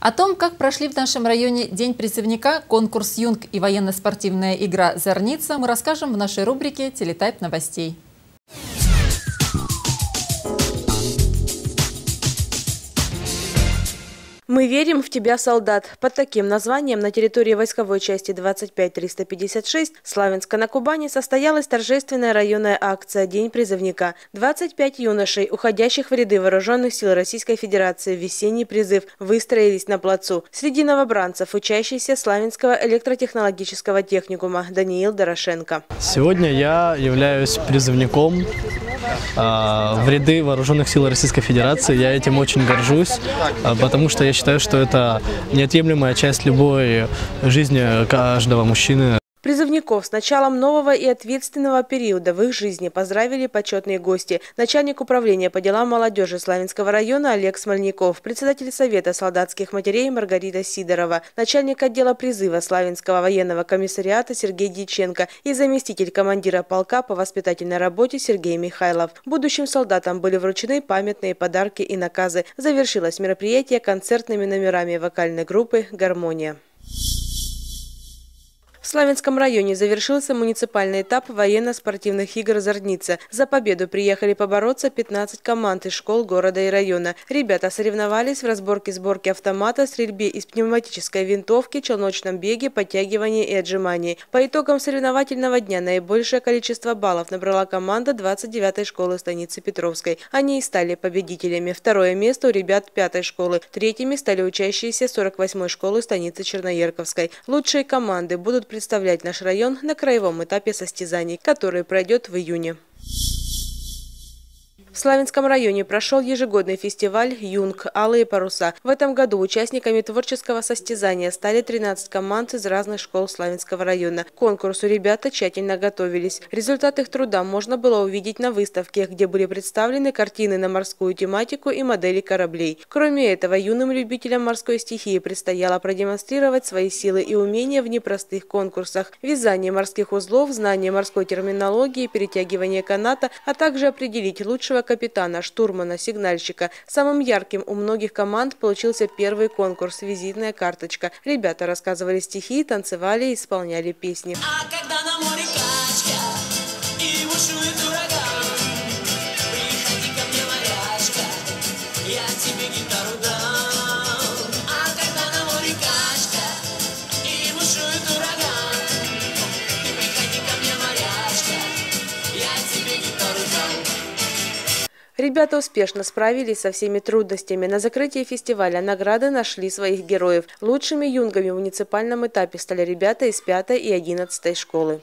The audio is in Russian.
О том, как прошли в нашем районе День призывника, конкурс «Юнг» и военно-спортивная игра «Зорница» мы расскажем в нашей рубрике «Телетайп новостей». Мы верим в тебя, солдат. Под таким названием на территории войсковой части 25356 Славянска на Кубани состоялась торжественная районная акция «День призывника». 25 юношей, уходящих в ряды вооруженных сил Российской Федерации в весенний призыв, выстроились на плацу. Среди новобранцев учащийся Славянского электротехнологического техникума Даниил Дорошенко. Сегодня я являюсь призывником в ряды вооруженных сил Российской Федерации. Я этим очень горжусь, а, потому что я считаю, что это неотъемлемая часть любой жизни каждого мужчины. Призывников с началом нового и ответственного периода в их жизни поздравили почетные гости. Начальник управления по делам молодежи Славянского района Олег Смольников, председатель Совета солдатских матерей Маргарита Сидорова, начальник отдела призыва Славянского военного комиссариата Сергей Дьяченко и заместитель командира полка по воспитательной работе Сергей Михайлов. Будущим солдатам были вручены памятные подарки и наказы. Завершилось мероприятие концертными номерами вокальной группы «Гармония». В Славянском районе завершился муниципальный этап военно-спортивных игр «Зорница». За победу приехали побороться 15 команд из школ города и района. Ребята соревновались в разборке-сборке автомата, стрельбе из пневматической винтовки, челночном беге, подтягивании и отжимании. По итогам соревновательного дня наибольшее количество баллов набрала команда 29-й школы станицы Петровской. Они и стали победителями. Второе место у ребят 5-й школы. Третьими стали учащиеся 48-й школы станицы Черноерковской. Лучшие команды будут представлять наш район на краевом этапе состязаний, который пройдет в июне. В Славянском районе прошел ежегодный фестиваль «Юнг. Алые паруса». В этом году участниками творческого состязания стали 13 команд из разных школ Славянского района. К конкурсу ребята тщательно готовились. Результат их труда можно было увидеть на выставке, где были представлены картины на морскую тематику и модели кораблей. Кроме этого, юным любителям морской стихии предстояло продемонстрировать свои силы и умения в непростых конкурсах. Вязание морских узлов, знание морской терминологии, перетягивание каната, а также определить лучшего старшего капитана, штурмана, сигнальщика. Самым ярким у многих команд получился первый конкурс «Визитная карточка». Ребята рассказывали стихи, танцевали и исполняли песни. А я тебе гитару дам. Ребята успешно справились со всеми трудностями. На закрытии фестиваля награды нашли своих героев. Лучшими юнгами в муниципальном этапе стали ребята из 5 и 11 школы.